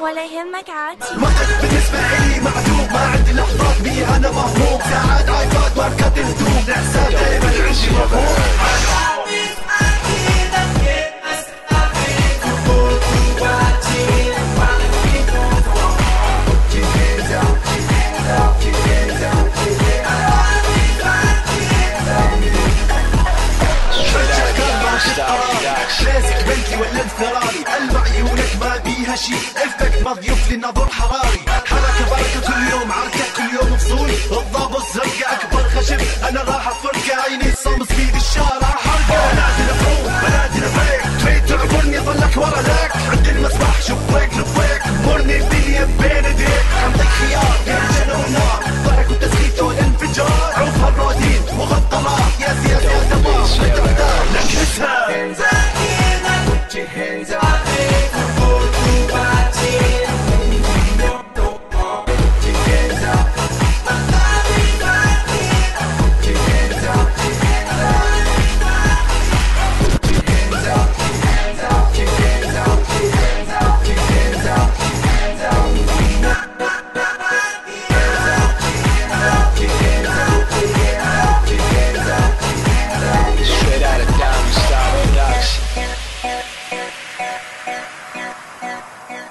ولا يهمك عادي. مقص بالنسبة لي معدوم ما عندي لحظات بي أنا مهموم ساعات عايفات ماركة تندوم الإحسان دائما عيشي مهموم بيتي ولا عيونك ما بيها مضيوف لنظر حرام. yeah, yeah, yeah.